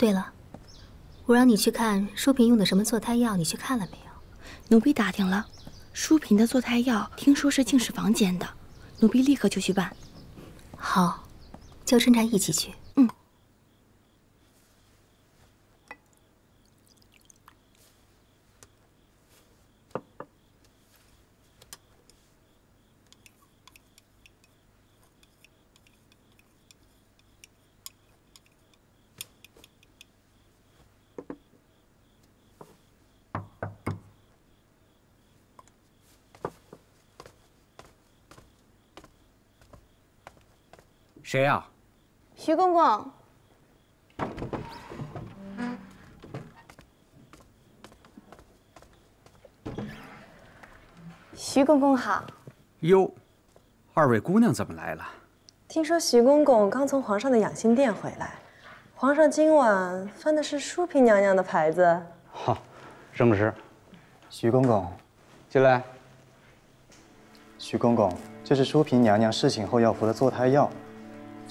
对了，我让你去看淑嫔用的什么坐胎药，你去看了没有？奴婢打听了，淑嫔的坐胎药听说是进士房煎的，奴婢立刻就去办。好，叫春蝉一起去。谁呀？徐公公。徐公公好。哟，二位姑娘怎么来了？听说徐公公刚从皇上的养心殿回来，皇上今晚翻的是淑嫔娘娘的牌子。哈，正是。徐公公，进来。徐公公，这是淑嫔娘娘侍寝后要服的坐胎药。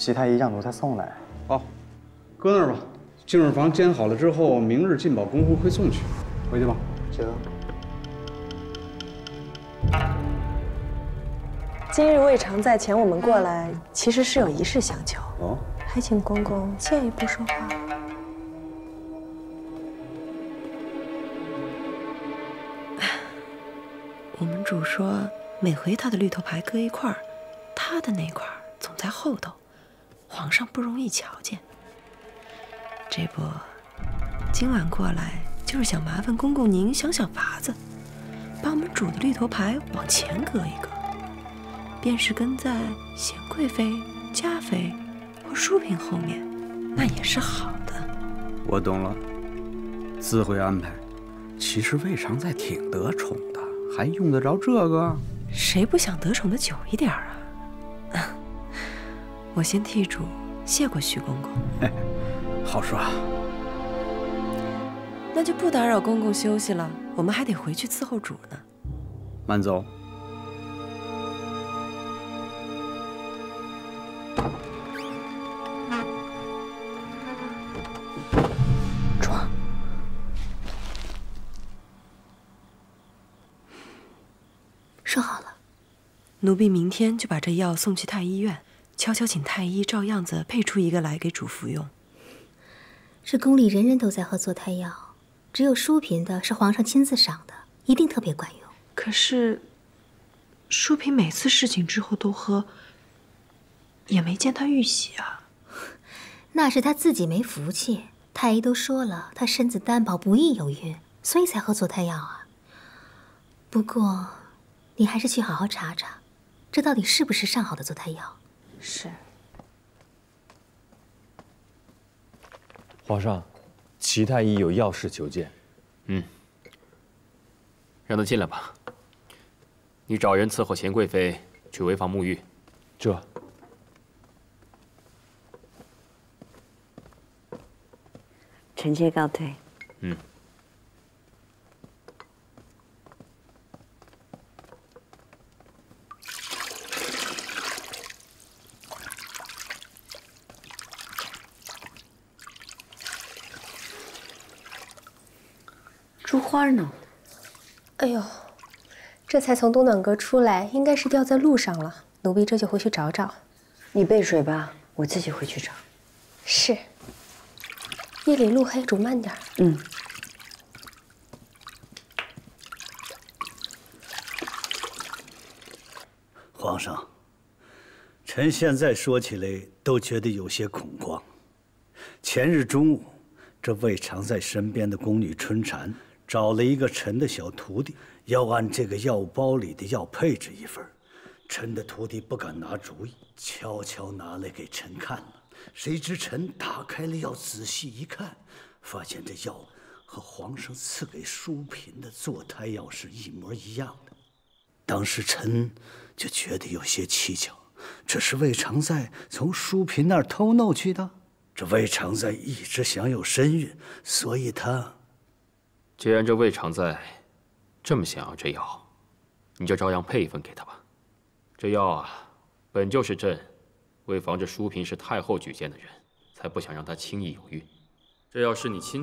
齐太医让奴才送来。哦，搁那儿吧。进润房煎好了之后，明日进宝公会会送去。回去吧。行。今日魏常在遣我们过来，其实是有一事相求。哦。还请公公借一步说话。我们主说，每回他的绿头牌搁一块儿，他的那块儿总在后头。皇上不容易瞧见，这不，今晚过来就是想麻烦公公您想想法子，把我们主的绿头牌往前搁一搁，便是跟在贤贵妃、嘉妃或淑嫔后面，那也是好的。我懂了，自会安排。其实魏常在挺得宠的，还用得着这个？谁不想得宠的久一点啊？我先替主谢过徐公公。好说。那就不打扰公公休息了，我们还得回去伺候主呢。慢走。装。说好了，奴婢明天就把这药送去太医院。悄悄请太医照样子配出一个来给主服用。这宫里人人都在喝坐胎药，只有淑嫔的是皇上亲自赏的，一定特别管用。可是，淑嫔每次侍寝之后都喝，也没见她遇喜啊。那是她自己没福气。太医都说了，她身子单薄，不易有孕，所以才喝坐胎药啊。不过，你还是去好好查查，这到底是不是上好的坐胎药。是，皇上，齐太医有要事求见。嗯，让他进来吧。你找人伺候贤贵妃去潍坊沐浴。这。臣妾告退。嗯。珠花呢？哎呦，这才从东暖阁出来，应该是掉在路上了。奴婢这就回去找找。你备水吧，我自己回去找。是。夜里路黑，煮慢点。嗯。皇上，臣现在说起来都觉得有些恐慌。前日中午，这未常在身边的宫女春蝉。找了一个臣的小徒弟，要按这个药包里的药配置一份。臣的徒弟不敢拿主意，悄悄拿来给臣看了。谁知臣打开了药，仔细一看，发现这药和皇上赐给淑嫔的坐胎药是一模一样的。当时臣就觉得有些蹊跷，这是魏常在从淑嫔那儿偷弄去的。这魏常在一直想有身孕，所以他。既然这魏常在这么想要这药，你就照样配一份给他吧。这药啊，本就是朕为防着淑嫔是太后举荐的人，才不想让她轻易有孕。这药是你亲。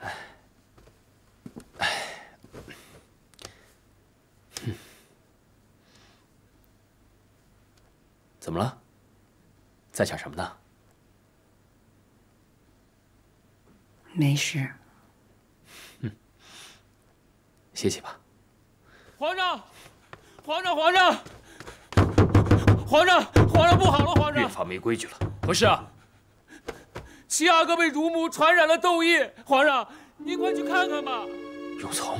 哎，哎，怎么了？在想什么呢？没事。嗯，歇息吧。皇上，皇上，皇上，皇上，皇上不好了！皇上，越发没规矩了。何事啊？七阿哥被乳母传染了痘疫，皇上，您快去看看吧。永从，